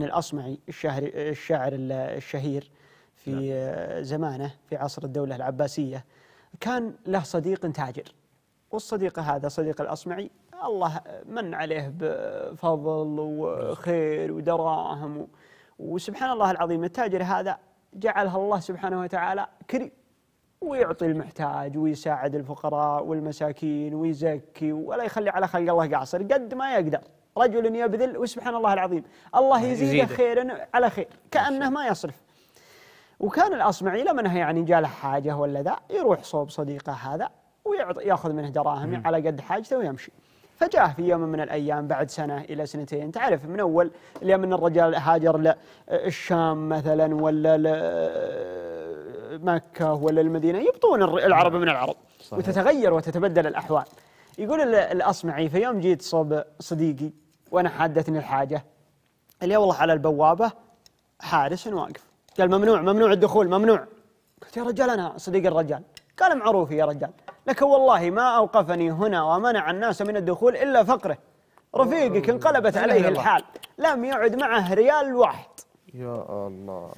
الأصمعي الشاعر الشاعر الشهير في زمانه في عصر الدولة العباسية. كان له صديق تاجر والصديق هذا صديق الأصمعي الله من عليه بفضل وخير ودراهم وسبحان الله العظيم التاجر هذا جعلها الله سبحانه وتعالى كريم ويعطي المحتاج ويساعد الفقراء والمساكين ويزكي ولا يخلي على خلق الله قاصر قد ما يقدر. رجل يبذل وسبحان الله العظيم. الله يزيده. خيرا على خير كأنه ما يصرف. وكان الأصمعي لما يعني جاء له حاجة ولا ذا يروح صوب صديقه هذا وياخذ منه دراهم على قد حاجته ويمشي. فجاء في يوم من الأيام بعد سنة إلى سنتين تعرف من أول اليوم أن الرجال هاجر للشام مثلا ولا مكة ولا المدينة يبطون العرب من العرب. صحيح. وتتغير وتتبدل الأحوال. يقول الأصمعي في يوم جيت صوب صديقي وأنا حادتني الحاجة. اللي والله على البوابة حارس واقف. قال ممنوع ممنوع الدخول ممنوع. قلت يا رجال أنا صديق الرجال. قال معروف يا رجال. لكن والله ما أوقفني هنا ومنع الناس من الدخول إلا فقره. رفيقك انقلبت عليه الحال. لم يعد معه ريال واحد. يا الله.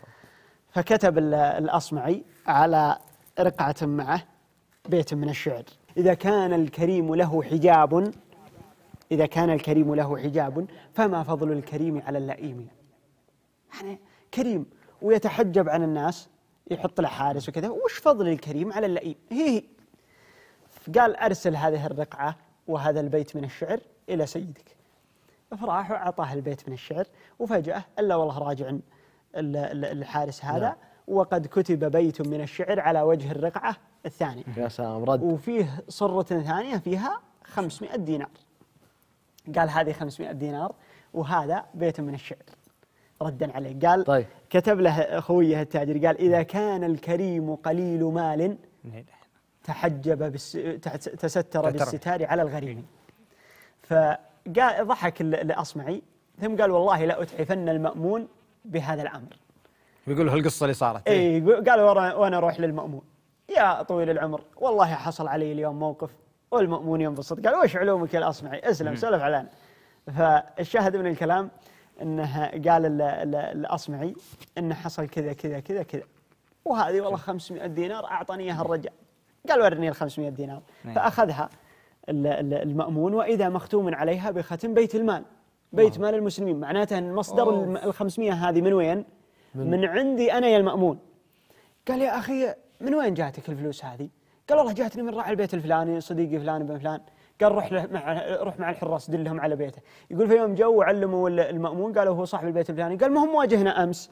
فكتب الأصمعي على رقعة معه بيت من الشعر. إذا كان الكريم له حجاب إذا كان الكريم له حجاب فما فضل الكريم على اللئيم؟ يعني كريم ويتحجب عن الناس يحط له حارس وكذا وش فضل الكريم على اللئيم؟ هي هي. قال أرسل هذه الرقعة وهذا البيت من الشعر إلى سيدك. فراح وأعطاه البيت من الشعر وفجأة إلا والله راجع الحارس هذا لا. نعم. وقد كتب بيت من الشعر على وجه الرقعة الثانية يا سلام رد. وفيه صرة ثانية فيها 500 دينار. قال هذه 500 دينار وهذا بيت من الشعر. ردا عليه. قال طيب. كتب له أخويه التاجر قال إذا كان الكريم قليل مال تحجب بالس... تستر بالستار على الغريم. فقال ضحك الأصمعي ثم قال والله لا أتحفن المأمون بهذا الأمر. ويقول هالقصة اللي صارت. اي قال وأنا أروح للمأمون. يا طويل العمر والله حصل علي اليوم موقف والمأمون ينبسط. قال وش علومك يا الأصمعي؟ اسلم سولف علينا. فالشاهد من الكلام إنه قال الأصمعي إنه حصل كذا كذا كذا كذا. وهذه والله 500 دينار أعطاني إياها الرجال. قال ورني ال 500 دينار. نعم. فأخذها المأمون وإذا مختوم عليها بختم بيت المال. بيت مال المسلمين. معناته ان مصدر ال 500 هذه من وين؟ من, من عندي أنا يا المأمون. قال يا أخي من وين جاتك الفلوس هذه؟ قال والله جاتني من راعي البيت الفلاني صديقي فلان بن فلان. قال روح له مع روح مع الحراس دلهم على بيته. يقول في يوم جو وعلموا المأمون قالوا هو صاحب البيت الفلاني. قال ما مواجهنا أمس؟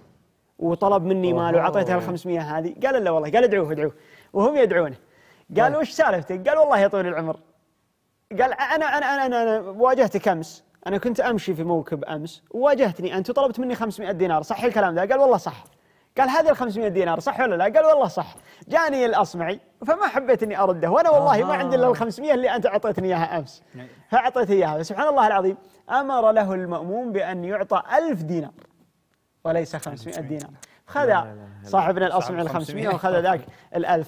وطلب مني مال وعطيته ال 500 هذه. قال لا والله قال ادعوه ادعوه. وهم يدعونه. قال طيب. وش سالفتك؟ قال والله يا طويل العمر. قال أنا أنا أنا أنا, أنا واجهتك أمس. أنا كنت أمشي في موكب أمس. وواجهتني أنت وطلبت مني 500 دينار. صح الكلام ذا؟ قال والله صح. قال هذه ال 500 دينار صح ولا لا؟ قال والله صح. جاني الأصمعي فما حبيت إني أرده وأنا والله ما عندي إلا ال 500 اللي أنت أعطيتني إياها أمس. نعم. فاعطيته إياها. سبحان الله العظيم أمر له المأموم بأن يعطى 1000 دينار وليس 500 دينار. خذ صاحبنا الأصمعي ال 500 وخذ ذاك ال 1000